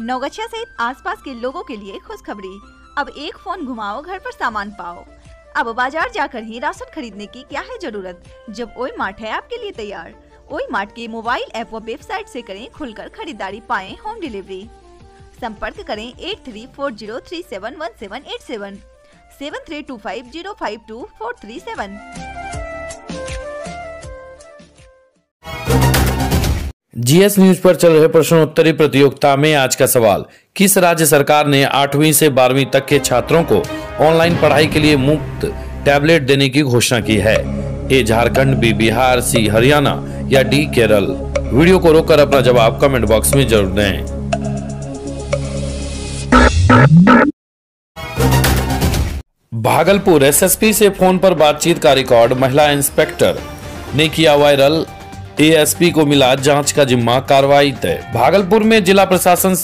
नौगछिया सहित आसपास के लोगों के लिए खुशखबरी। अब एक फ़ोन घुमाओ, घर पर सामान पाओ। अब बाज़ार जाकर ही राशन खरीदने की क्या है ज़रूरत? जब ओई मार्ट है आपके लिए तैयार। ओई मार्ट के मोबाइल ऐप व वेबसाइट से करें खुलकर खरीदारी, पाए होम डिलीवरी। संपर्क करें eight three four zero three seven one seven eight seven seven three two five zero five two four three seven GS news पर चल रहे प्रश्नोत्तरी प्रतियोगिता में आज का सवाल, किस राज्य सरकार ने आठवीं से बारहवीं तक के छात्रों को ऑनलाइन पढ़ाई के लिए मुफ़्त टैबलेट देने की घोषणा की है? A, Jharkhand, B, Bihar, C, Haryana या डी, केरल? वीडियो को रोककर अपना जवाब कमेंट बॉक्स में ज़रूर दें। भागलपुर, एसएसपी से फ़ोन पर बातचीत का रिकॉर्ड, महिला इंस्पेक्टर ने किया वायरल एएसपी को मिला जाँच का जिम्मा, कार्रवाई तय। भागलपुर में जिला प्रशासन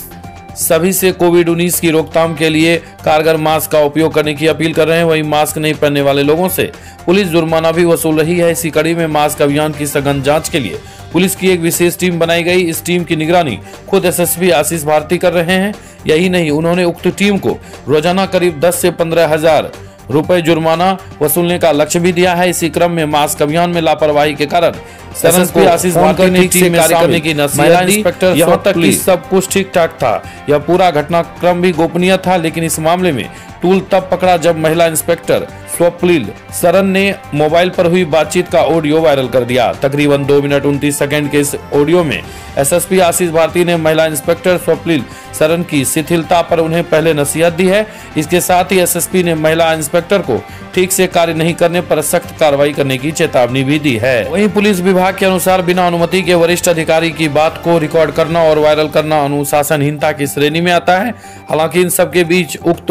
सभी से कोविड 19 की रोकथाम के लिए कारगर मास्क का उपयोग करने की अपील कर रहे हैं। वहीं मास्क नहीं पहनने वाले लोगों से पुलिस जुर्माना भी वसूल रही है। इसी कड़ी में मास्क अभियान की सघन जाँच के लिए पुलिस की एक विशेष टीम बनाई गई। इस टीम की निगरानी खुद एसएसपी आशीष भारती कर रहे हैं। यही नहीं, उन्होंने उक्त टीम को रोज़ाना करीब दस से पंद्रह हज़ार रुपए जुर्माना वसूलने का लक्ष्य भी दिया है। इसी क्रम में मास्क अभियान में लापरवाही के कारण एसएसपी आशीष भारती ने टीम में कार्य करने की नसीहत इंस्पेक्टर यहाँ तक कि सब कुछ ठीक ठाक था। यह पूरा घटनाक्रम भी गोपनीय था लेकिन इस मामले में टूल तब पकड़ा जब महिला इंस्पेक्टर स्वप्लिल सरन ने मोबाइल पर हुई बातचीत का ऑडियो वायरल कर दिया। तकरीबन दो मिनट उनतीस सेकंड के इस ऑडियो में एसएसपी आशीष भारती ने महिला इंस्पेक्टर स्वप्लिल सरन की शिथिलता पर उन्हें पहले नसीहत दी है। इसके साथ ही एसएसपी ने महिला इंस्पेक्टर को ठीक से कार्य नहीं करने पर सख्त कार्रवाई करने की चेतावनी भी दी है। वहीं पुलिस विभाग के अनुसार बिना अनुमति के वरिष्ठ अधिकारी की बात को रिकॉर्ड करना और वायरल करना अनुशासनहीनता की श्रेणी में आता है। हालाँकि इन सबके बीच उक्त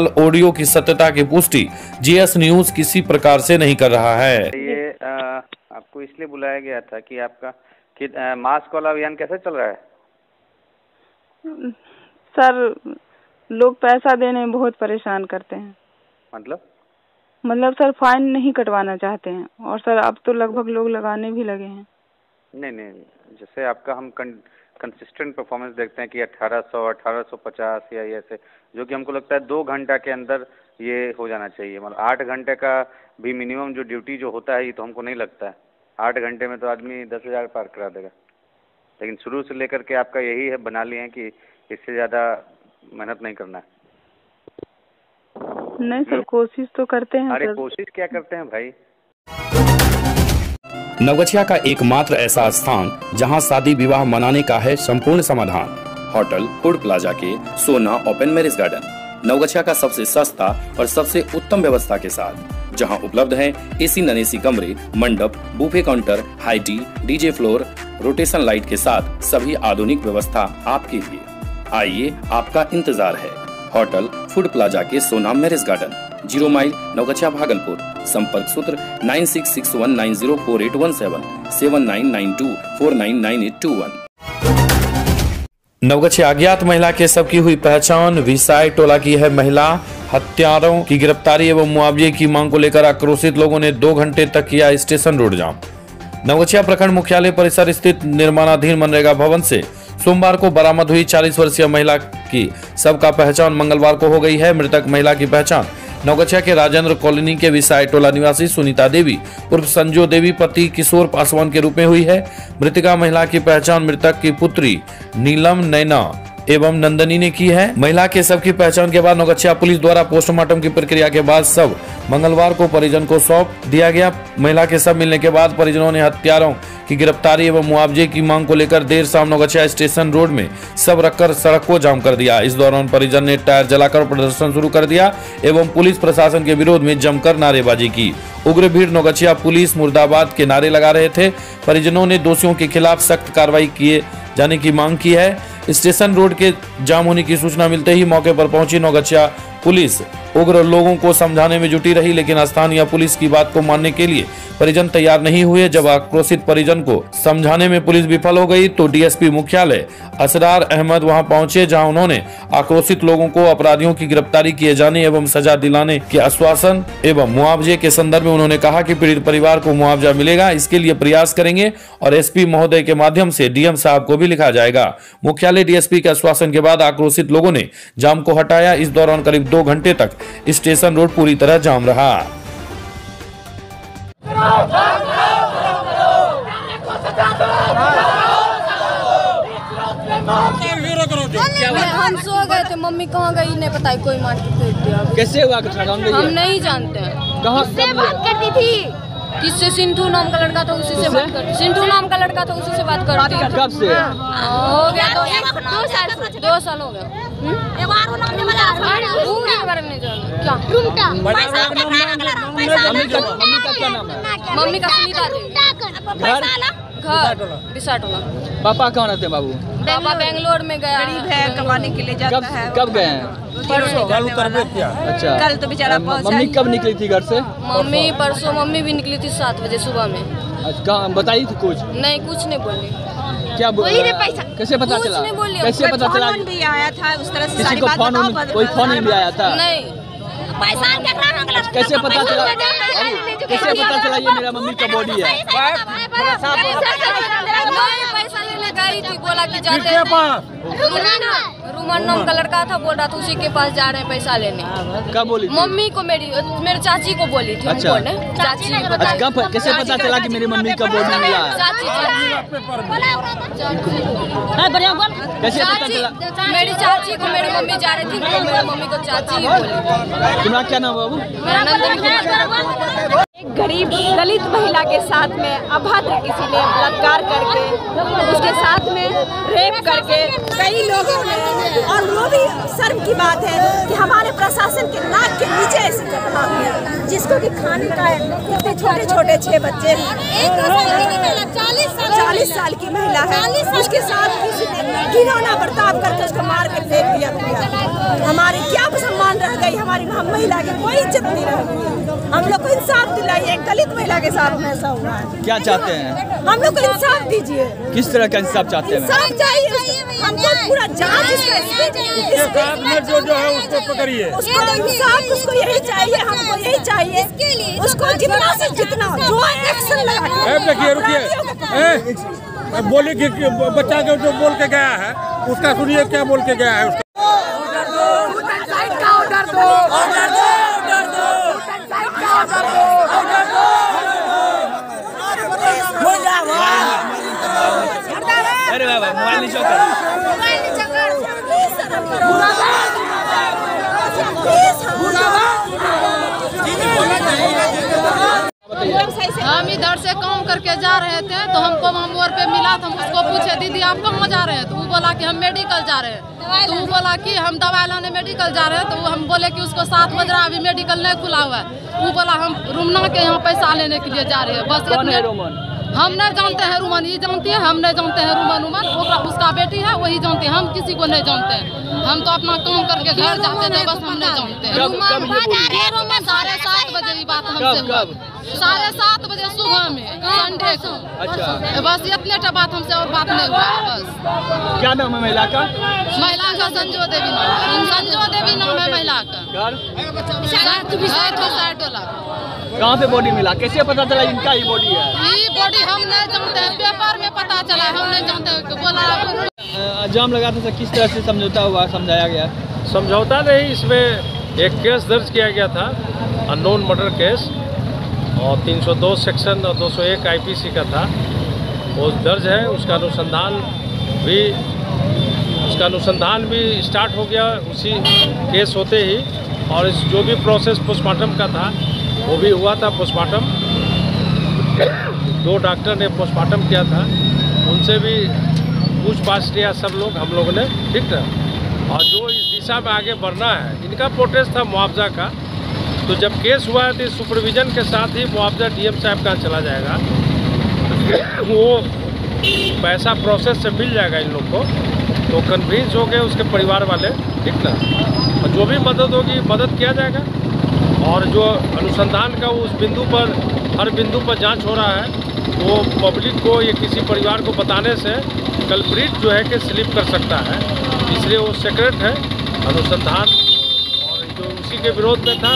वायरल ऑडियो की सत्यता की पुष्टि जीएस न्यूज़ किसी प्रकार से नहीं कर रहा है। ये आ, आपको इसलिए बुलाया गया था कि आपका कि आ, मास्क वाला अभियान कैसे चल रहा है? सर लोग पैसा देने में बहुत परेशान करते हैं। मतलब? मतलब सर फाइन नहीं कटवाना चाहते हैं। और सर अब तो लगभग लोग लगाने भी लगे हैं। नहीं नहीं जैसे आपका हम कंसिस्टेंट परफॉर्मेंस देखते हैं कि 1800 1850 या ये ऐसे जो कि हमको लगता है दो घंटा के अंदर ये हो जाना चाहिए। मतलब आठ घंटे का भी मिनिमम जो ड्यूटी जो होता है ये तो हमको नहीं लगता है। आठ घंटे में तो आदमी दस हज़ार पार करा देगा। लेकिन शुरू से लेकर के आपका यही है बना लिए हैं कि इससे ज़्यादा मेहनत नहीं करना है। नहीं सर कोशिश तो करते हैं अरे कोशिश क्या करते हैं भाई? नवगछिया का एकमात्र ऐसा स्थान जहाँ शादी विवाह मनाने का है संपूर्ण समाधान। होटल, फ़ूड प्लाजा के सोना ओपन मैरिज गार्डन, नवगछिया का सबसे सस्ता और सबसे उत्तम व्यवस्था के साथ, जहाँ उपलब्ध है एसी नन कमरे, मंडप, buffet counter high tea DJ floor rotation light के साथ सभी आधुनिक व्यवस्था आपके लिए। आइए आपका इंतज़ार है। होटल, फ़ूड प्लाजा के Sona marriage garden. Zero mile Naugachhia Bhagalpur. संपर्क सूत्र nine six six one nine zero four eight one seven seven nine nine two four nine nine eight two one. Naugachhia अज्ञात महिला के सबकी हुई पहचान विसाई टोला की है महिला। हत्यारों की गिरफ्तारी एवं मुआवजे की मांग को लेकर आक्रोशित लोगों ने दो घंटे तक किया स्टेशन रोड जाम। नवगछिया प्रखंड मुख्यालय परिसर स्थित निर्माणाधीन मनरेगा भवन से सोमवार को बरामद हुई 40 वर्षीय महिला की। सबका पहचान मंगलवार को हो गई है। मृतक महिला की पहचान नवगछिया के राजेंद्र कॉलोनी के विसाई टोला निवासी सुनीता देवी, उर्फ़ संजो देवी, पति किशोर पासवान के रूप में हुई है। मृतिका महिला की पहचान मृतक की पुत्री नीलम नैना एवं नंदनी ने की है। महिला के सब की पहचान के बाद नौगछिया पुलिस द्वारा पोस्टमार्टम की प्रक्रिया के बाद सब मंगलवार को परिजन को सौंप दिया गया। महिला के सब मिलने के बाद परिजनों ने हत्यारों की गिरफ्तारी एवं मुआवजे की मांग को लेकर देर शाम नौगछिया स्टेशन रोड में सब रखकर सड़क को जाम कर दिया। इस दौरान परिजन ने टायर जलाकर प्रदर्शन शुरू कर दिया एवं पुलिस प्रशासन के विरोध में जमकर नारेबाजी की। उग्र भीड़ नौगछिया पुलिस मुर्दाबाद के नारे लगा रहे थे। परिजनों ने दोषियों के खिलाफ सख्त कार्रवाई किए जाने की मांग की है। स्टेशन रोड के जाम होने की सूचना मिलते ही मौके पर पहुँची नौगछिया पुलिस। उग्र लोगों को समझाने में जुटी रही, लेकिन स्थानीय पुलिस की बात को मानने के लिए परिजन तैयार नहीं हुए। जब आक्रोशित परिजन को समझाने में पुलिस विफल हो गई तो डीएसपी मुख्यालय असरार अहमद वहाँ पहुँचे, जहाँ उन्होंने आक्रोशित लोगों को अपराधियों की गिरफ्तारी किए जाने एवं सजा दिलाने के आश्वासन एवं मुआवजे के संदर्भ में उन्होंने कहा कि पीड़ित परिवार को मुआवजा मिलेगा, इसके लिए प्रयास करेंगे और एसपी महोदय के माध्यम से डीएम साहब को भी लिखा जाएगा। मुख्यालय डीएसपी के आश्वासन के बाद आक्रोशित लोगों ने जाम को हटाया। इस दौरान करीब दो घंटे तक। स्टेशन रोड पूरी तरह जाम रहा। हम सो गए थे मम्मी कहाँ गई? नहीं पता है, कोई मार के फेंक दिया। कैसे हुआ हम नहीं जानते। हैं बात करती थी? किससे? सिंधु नाम का लड़का था उसी से बात कर सिंधु नाम का लड़का था उसी से बात करती थी। कब से? हो गया दो दो साल दो साल हो गया। मम्मी का है सुनीता घर बिसाटोला पापा कहाँ रहते हैं। बाबू पापा बेंगलोर में गया है कमाने के लिए जाता कब है कब गए हैं अच्छा कल तो बेचारा मम्मी कब निकली थी घर से? मम्मी परसों मम्मी भी निकली थी सात बजे सुबह में। अच्छा, बताई थी कुछ? नहीं कुछ नहीं बोली। क्या वही रे पैसा। कैसे पता चला बोली, कैसे पता चला भी आया था उस तरह से किसी को फ़ोन कोई फ़ोन भी आया था नहीं कैसे पता चला कैसे पता चला ये मेरा मम्मी का बॉडी है पैसा लेने गई थी बोला कि जाते हैं रुमन नाम का लड़का था बोल रहा था उसी के पास जा रहे हैं पैसा लेने। कब बोली मम्मी को मेरी मेरे चाची को बोली थी अच्छा। चाची ने अच्छा कब कैसे पता चला कि मेरी मम्मी का बॉडी मिला? है चाची चाची कैसे पता चला? मेरी चाची को मेरी मम्मी जा रही थी मेरी मम्मी को चाची बोली। तुम्हारा क्या नाम बाबू मेरा नंदनी। कुमार एक गरीब दलित महिला के साथ में अभद्र किसी ने बलात्कार करके, उसके साथ में रेप करके कई लोगों ने और वो भी शर्म की बात है कि हमारे प्रशासन के नाक के नीचे ऐसी घटना हुई, जिसको कि खाने का है। छोटे छोटे छह बच्चे। चालीस साल की महिला है। उसके साथ किसी ने घिनौना बर्ताव करके उसको मार के फेंक दिया गया हमारी क्या सम्मान रह गई हमारी हम महिला की कोई इज़्ज़त नहीं रह गई। हम लोग को इंसाफ दिलाइए एक दलित महिला के साथ में ऐसा हुआ है। क्या चाहते हैं? हम लोग को इंसाफ दीजिए। किस तरह का इंसाफ चाहते हैं? इंसाफ चाहिए। हमको पूरा जाँच इसका जो जो है उसको पकड़िए। उसको इंसाफ उसको यही चाहिए हमको यही चाहिए। उसको जितना से जितना जो एक्शन लगा देखिए रुकिए। बोली कि बच्चा जो जो बोल के गया है उसका सुनिए क्या बोल के गया है उसका। हम इधर से काम करके जा रहे थे तो हमको वहाँ मोड़ पे मिला तो हम उसको पूछे दीदी आप कहाँ जा रहे हैं? तो वो बोला कि हम मेडिकल जा रहे हैं। तो वो बोला कि हम दवाई लाने मेडिकल जा रहे हैं तो वो हम बोले कि उसको सात बज रहा है अभी मेडिकल नहीं खुला हुआ है। वो बोला हम रुमना के यहाँ पैसा लेने के लिए जा रहे हैं बस है इतने हम नहीं जानते हैं रुमन ये जानती है हम नहीं जानते हैं रुमन उमन उसका बेटी है वही जानते है हम किसी को नहीं जानते हैं। हम तो अपना काम करके घर जाते थे बस हम नहीं जानते हैं। रुमन साढ़े सात बजे की बात हमसे हुआ। साढ़े सात बजे सुबह में संडे को। अच्छा। बस इतने टा बात हमसे और बात नहीं हुआ है बस। क्या नाम है महिला का? महिला का संजो देवी नाम है। संजो देवी नाम है महिला का। कहाँ पे बॉडी मिला? कैसे पता चला इनका ही बॉडी है? ये बॉडी हम नहीं जानते पेपर में पता चला हम नहीं जानते बोला। जाम लगा था किस तरह से समझौता हुआ समझाया गया? समझौता नहीं इसमें एक केस दर्ज किया गया था अननोन मर्डर केस और 302 सेक्शन और 201 आईपीसी का था। वो दर्ज है, उसका अनुसंधान भी, उसका अनुसंधान भी स्टार्ट हो गया उसी केस होते ही। और इस जो भी प्रोसेस पोस्टमार्टम का था, वो भी हुआ था पोस्टमार्टम दो डॉक्टर ने पोस्टमार्टम किया था, उनसे भी पूछपाछ किया सब लोग, हम लोगों ने, ठीक है और जो इस दिशा में आगे बढ़ना है, इनका प्रोटेस्ट था मुआवजा का। तो जब केस हुआ है तो सुपरविजन के साथ ही मुआवजा डीएम साहब का चला जाएगा। वो पैसा प्रोसेस से मिल जाएगा इन लोग को। तो कन्विंस हो गए उसके परिवार वाले, ठीक ना? और जो भी मदद होगी, मदद किया जाएगा। और जो अनुसंधान का उस बिंदु पर, हर बिंदु पर जाँच हो रहा है, वो पब्लिक को या किसी परिवार को बताने से कल्प्रिट जो है कि स्लिप कर सकता है। इसलिए वो सेक्रेट है, अनुसंधान उसी के विरोध में था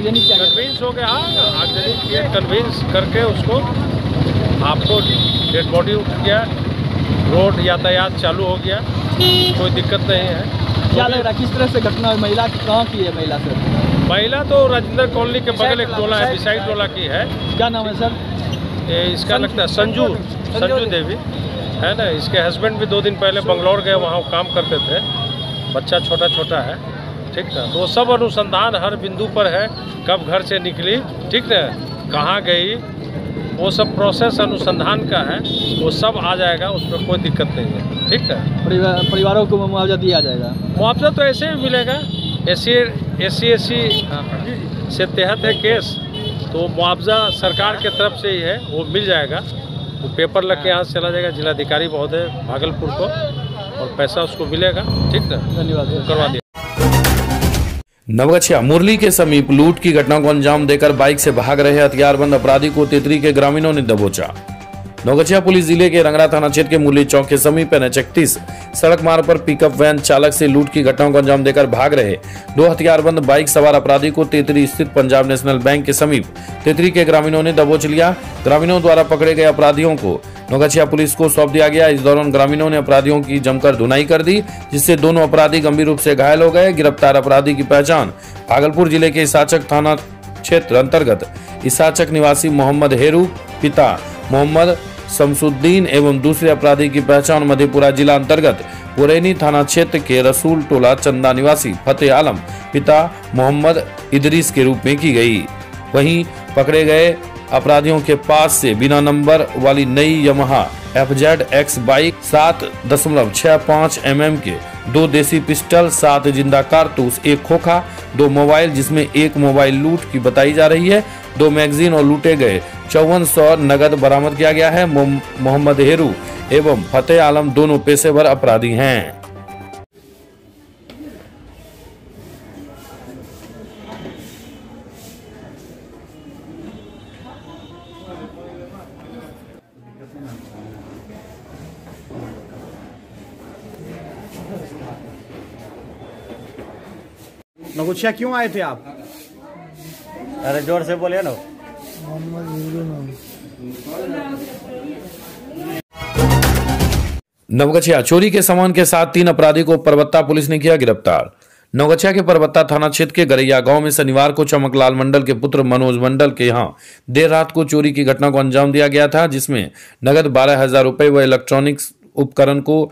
कन्विंस हो गया। हाँ आगजनी किए कन्विंस करके उसको आपको डेड बॉडी उठ गया। रोड यातायात चालू हो गया। कोई दिक्कत नहीं है। क्या लग रहा किस तरह से घटना महिला की कहाँ की है महिला सर? महिला तो राजेंद्र कॉलोनी के बगल एक टोला है बिसाइड टोला की है। क्या नाम है सर? ये इसका लगता है संजू संजू देवी। है ना इसके हस्बैंड भी दो दिन पहले बंगलौर गए वहाँ काम करते थे। बच्चा छोटा छोटा है। ठीक ना? तो सब अनुसंधान हर बिंदु पर है कब घर से निकली ठीक ना? कहाँ गई वो सब प्रोसेस अनुसंधान का है वो सब आ जाएगा उसमें कोई दिक्कत नहीं है ठीक है परिवार परिवारों को मुआवजा दिया जाएगा। मुआवजा तो ऐसे भी मिलेगा S C S C S C से तहत है केस तो मुआवजा सरकार के तरफ़ से ही है वो मिल जाएगा वो पेपर लग के यहाँ से चला जाएगा जिलाधिकारी महोदय भागलपुर को और पैसा उसको मिलेगा ठीक ना? धन्यवाद। करवा दिया। नवगछिया, मुरली के समीप लूट की घटना को अंजाम देकर बाइक से भाग रहे हथियारबंद अपराधी को तितरी के ग्रामीणों ने दबोचा। नवगछिया पुलिस ज़िले के रंगरा थाना क्षेत्र के मुरली चौक के समीप एन सड़क मार्ग पर पिकअप वैन चालक से लूट की घटनाओं को अंजाम देकर भाग रहे। दो हथियारबंद बाइक सवार अपराधी को तेतरी स्थित पंजाब नेशनल बैंक के समीप तेतरी के ग्रामीणों ने दबोच लिया। ग्रामीणों द्वारा पकड़े गए अपराधियों को नौगछिया पुलिस को सौंप दिया गया। इस दौरान ग्रामीणों ने अपराधियों की जमकर धुनाई कर दी, जिससे दोनों अपराधी गंभीर रूप से घायल हो गए। गिरफ़्तार अपराधी की पहचान भागलपुर ज़िले के इसाचक थाना क्षेत्र अंतर्गत। इसाचक निवासी मोहम्मद हेरू, पिता मोहम्मद शमसुद्दीन एवं दूसरे अपराधी की पहचान मधेपुरा जिला अंतर्गत पुरैनी थाना क्षेत्र के रसूल टोला चंदा निवासी फतेह आलम पिता मोहम्मद इदरीस के रूप में की गई। वहीं पकड़े गए अपराधियों के पास से बिना नंबर वाली नई Yamaha F Z X bike सात दशमलव छह पाँच एम एम के, दो देसी पिस्टल, सात ज़िंदा कारतूस, एक खोखा, दो मोबाइल, जिसमें एक मोबाइल लूट की बताई जा रही है। दो मैगजीन और लूटे गए। चौवन सौ नगद बरामद किया गया है मोहम्मद हेरू एवं फतेह आलम दोनों पेशेवर अपराधी हैं। नगुच्छा क्यों आए थे आप? अरे ज़ोर से बोलिए ना। नवगछिया चोरी के सामान के साथ तीन अपराधी को परबत्ता पुलिस ने किया गिरफ़्तार। नवगछिया के परबत्ता थाना क्षेत्र के गरैया गाँव में शनिवार को चमकलाल मंडल के पुत्र मनोज मंडल के यहाँ देर रात को चोरी की घटना को अंजाम दिया गया था जिसमें नगद बारह हज़ार रुपए व इलेक्ट्रॉनिक्स उपकरण को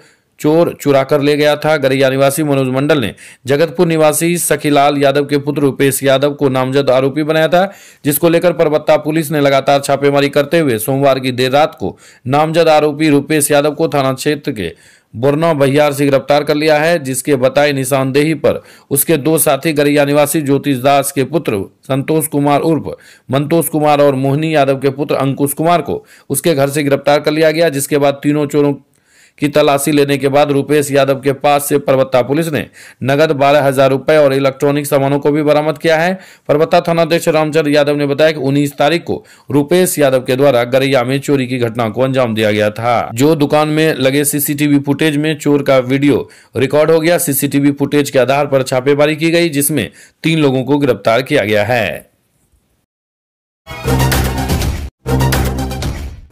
चोर चुरा कर ले गया था। गरैया निवासी मनोज मंडल ने जगतपुर निवासी सखीलाल यादव के पुत्र रुपेश यादव को नामजद आरोपी बनाया था, जिसको लेकर परबत्ता पुलिस ने लगातार छापेमारी करते हुए सोमवार की देर रात को नामजद आरोपी रुपेश यादव को थाना क्षेत्र के बोरना बहियार से गिरफ़्तार कर लिया है, जिसके बताए निशानदेही पर उसके दो साथी गरिया निवासी ज्योतिष दास के पुत्र संतोष कुमार उर्फ़ मंतोष कुमार और मोहिनी यादव के पुत्र अंकुश कुमार को उसके घर से गिरफ़्तार कर लिया गया, जिसके बाद तीनों चोरों की तलाशी लेने के बाद रुपेश यादव के पास से परबत्ता पुलिस ने नगद बारह हज़ार रुपए और इलेक्ट्रॉनिक सामानों को भी बरामद किया है। परबत्ता थानाध्यक्ष रामचंद्र यादव ने बताया कि 19 तारीख को रुपेश यादव के द्वारा गरैया में चोरी की घटना को अंजाम दिया गया था। जो दुकान में लगे सीसीटीवी फुटेज में चोर का वीडियो रिकॉर्ड हो गया, सीसीटीवी फुटेज के आधार पर छापेमारी की गई, जिसमें तीन लोगों को गिरफ़्तार किया गया है।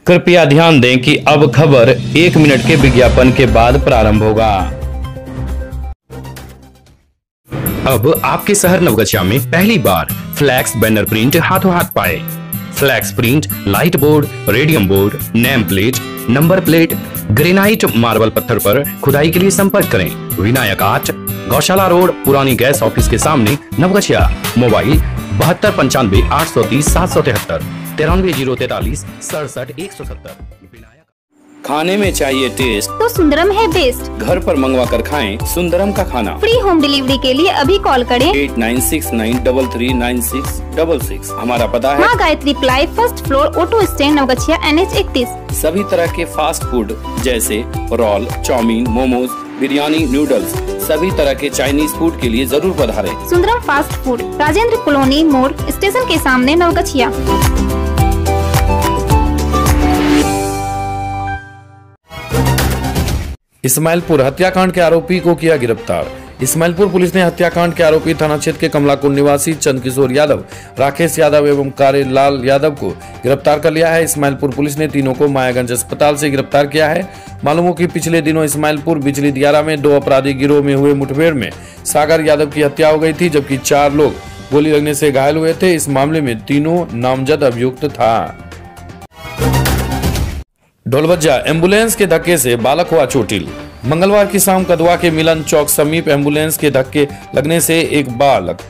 कृपया ध्यान दें कि अब खबर एक मिनट के विज्ञापन के बाद प्रारंभ होगा। अब आपके शहर नवगछिया में पहली बार फ्लैक्स बैनर प्रिंट हाथों हाथ पाए। Flex print, light board, radium board, name plate, number plate, granite marble पत्थर पर खुदाई के लिए संपर्क करें। विनायक आर्ट, गौशाला रोड, पुरानी गैस ऑफ़िस के सामने नवगछिया, मोबाइल बहत्तर पंचानवे आठ सौ तीस सात सौ तिहत्तर। तिरानवे ज़ीरो तैतालीस सड़सठ एक सौ सत्तर। खाने में चाहिए टेस्ट तो सुंदरम है बेस्ट घर पर मंगवा कर खाएँ सुंदरम का खाना। फ्री होम डिलीवरी के लिए अभी कॉल करें। Eight nine six nine double three nine six double six हमारा पता है। Maa Gayatri ply first floor auto stand Naugachhia N H इकतीस। सभी तरह के फास्ट फ़ूड जैसे roll chowmein momos biryani noodles सभी तरह के चाइनीज़ फ़ूड के लिए ज़रूर पधारें। Sundaram fast food Rajendra colony मोड़ स्टेशन के सामने नवगछिया। इस्माइलपुर हत्याकांड के आरोपी को किया गिरफ़्तार। इस्माइलपुर पुलिस ने हत्याकांड के आरोपी थाना क्षेत्र के कमलाकुंड निवासी चंदकिशोर यादव, राकेश यादव एवं कारेलाल यादव को गिरफ़्तार कर लिया है। इस्माइलपुर पुलिस ने तीनों को मायागंज अस्पताल से गिरफ़्तार किया है। मालूम हो कि पिछले दिनों इस्माइलपुर बिजली दियारा में दो अपराधी गिरोह में हुए मुठभेड़ में सागर यादव की हत्या हो गई थी, जबकि चार लोग गोली लगने से घायल हुए थे। इस मामले में तीनों नामजद अभियुक्त था। ढोलबज्जा एंबुलेंस के धक्के से बालक हुआ चोटिल। मंगलवार की शाम कदवा के मिलन चौक समीप एंबुलेंस के धक्के लगने से एक बालक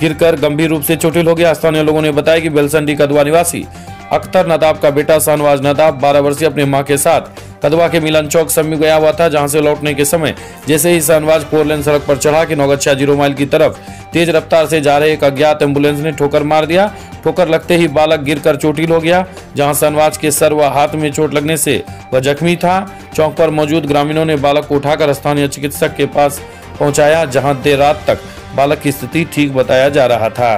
गिरकर गंभीर रूप से चोटिल हो गया। स्थानीय लोगों ने बताया कि बेलसंडी कदवा निवासी अख्तर नदाब का बेटा शाहनवाज नदाब 12 वर्षीय अपने माँ के साथ कदवा के मिलन चौक समीप गया हुआ था, जहाँ से लौटने के समय जैसे ही शाहनवाज फोर लेन सड़क पर चढ़ा के नौगछिया ज़ीरो माइल की तरफ़ तेज रफ्तार से जा रहे एक अज्ञात एंबुलेंस ने ठोकर मार दिया। ठोकर लगते ही बालक गिरकर चोटिल हो गया, जहाँ शाहनवाज के सर व हाथ में चोट लगने से वह जख्मी था। चौक पर मौजूद ग्रामीणों ने बालक को उठाकर स्थानीय चिकित्सक के पास पहुँचाया जहाँ देर रात तक बालक की स्थिति ठीक बताया जा रहा था।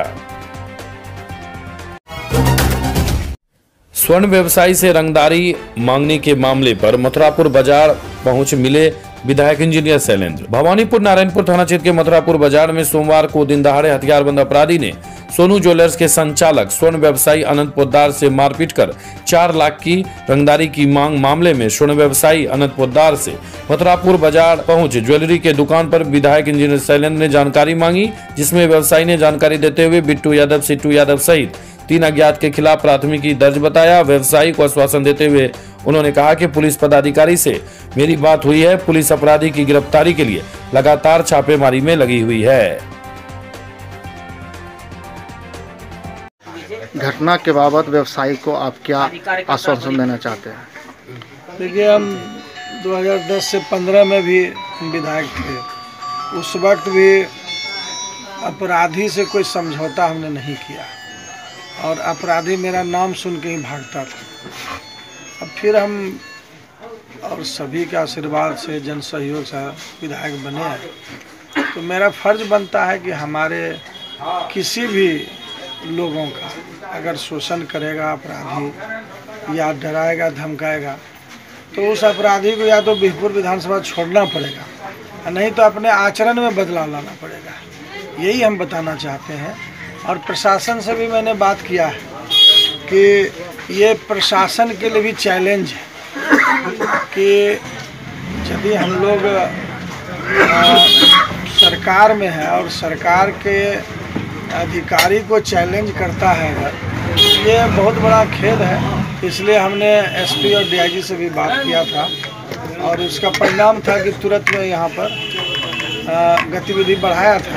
स्वर्ण व्यवसायी से रंगदारी मांगने के मामले पर मथुरापुर बाज़ार पहुँच मिले विधायक इंजीनियर शैलेंद्र। भवानीपुर नारायणपुर थाना क्षेत्र के मथुरापुर बाज़ार में सोमवार को दिन दहाड़े हथियारबंद अपराधी ने सोनू ज्वेलर्स के संचालक, स्वर्ण व्यवसायी अनंत पोदार से मारपीट कर चार लाख की रंगदारी की मांग मामले में स्वर्ण व्यवसायी अनंत पोदार से मथुरापुर बाज़ार पहुँच ज्वेलरी के दुकान पर विधायक इंजीनियर शैलेंद्र ने जानकारी मांगी, जिसमें व्यवसायी ने जानकारी देते हुए बिट्टू यादव, सिट्टू यादव सहित तीन अज्ञात के खिलाफ प्राथमिकी दर्ज बताया। व्यवसायी को आश्वासन देते हुए उन्होंने कहा कि पुलिस पदाधिकारी से मेरी बात हुई है। पुलिस अपराधी की गिरफ्तारी के लिए लगातार छापेमारी में लगी हुई है। घटना के बाबत व्यवसायी को आप क्या आश्वासन देना चाहते हैं? देखिए हम 2010 से 15 में भी विधायक थे। उस वक्त भी अपराधी से कोई समझौता हमने नहीं किया। और अपराधी मेरा नाम सुन के ही भागता था। अब फिर हम और सभी के आशीर्वाद से जन सहयोग से विधायक बने हैं। तो मेरा फ़र्ज़ बनता है कि हमारे किसी भी लोगों का अगर शोषण करेगा, अपराधी, या डराएगा, धमकाएगा तो उस अपराधी को या तो बिहपुर विधानसभा छोड़ना पड़ेगा नहीं तो अपने आचरण में बदलाव लाना पड़ेगा। यही हम बताना चाहते हैं। और प्रशासन से भी मैंने बात किया है कि ये प्रशासन के लिए भी चैलेंज है कि यदि हम लोग सरकार में है और सरकार के अधिकारी को चैलेंज करता है अगर ये बहुत बड़ा खेद है। इसलिए हमने एसपी और डीआईजी से भी बात किया था और उसका परिणाम था कि तुरंत में यहाँ पर गतिविधि बढ़ाया था।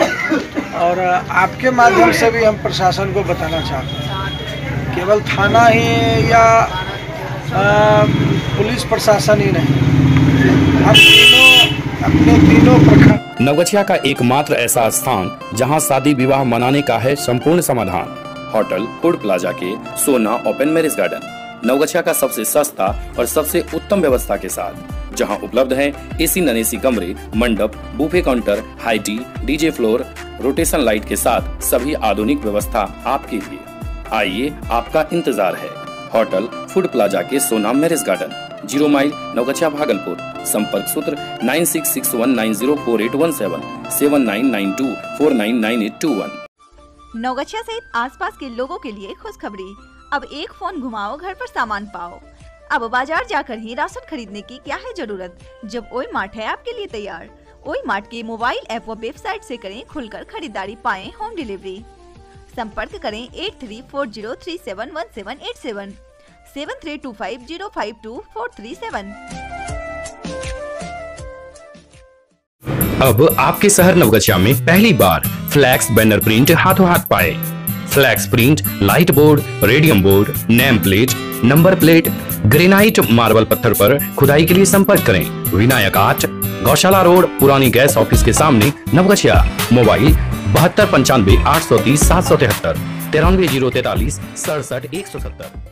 और आपके माध्यम से भी हम प्रशासन को बताना चाहते हैं। केवल थाना ही या आ, पुलिस प्रशासन ही नहीं। अपने तीनों प्रखंड नवगछिया का एकमात्र ऐसा स्थान जहाँ शादी विवाह मनाने का है संपूर्ण समाधान। होटल फ़ूड प्लाजा के सोना ओपन मैरिज गार्डन। नवगछिया का सबसे सस्ता और सबसे उत्तम व्यवस्था के साथ जहाँ उपलब्ध है एसी नन एसी कमरे मंडप buffet counter high tea DJ floor rotation light के साथ सभी आधुनिक व्यवस्था आपके लिए। आइए आपका इंतज़ार है। होटल फ़ूड प्लाजा के Sona marriage garden, zero mile Naugachhia Bhagalpur, संपर्क सूत्र nine six six one nine zero four eight one seven seven nine nine two four nine nine eight two one. Naugachhia सहित आसपास के लोगों के लिए खुशखबरी। अब एक फ़ोन घुमाओ, घर पर सामान पाओ। अब बाज़ार जाकर ही राशन खरीदने की क्या है ज़रूरत? जब ओई मार्ट है आपके लिए तैयार। ओई मार्ट के मोबाइल ऐप व वेबसाइट से करें खुलकर खरीदारी, पाएँ होम डिलीवरी। संपर्क करें eight three four zero three seven one seven eight seven seven three two five zero five two four three seven. अब आपके शहर नवगछिया में पहली बार फ्लैक्स बैनर प्रिंट हाथों हाथ पाए। Flex print, light board, radium board, name plate, number plate, granite marble पत्थर पर खुदाई के लिए संपर्क करें। विनायक आर्ट, गौशाला रोड, पुरानी गैस ऑफ़िस के सामने नवगछिया, मोबाइल बहत्तर पंचानवे आठ सौ तीस सात सौ तिहत्तर, तिरानवे ज़ीरो तैतालीस, सड़सठ, एक सौ सत्तर।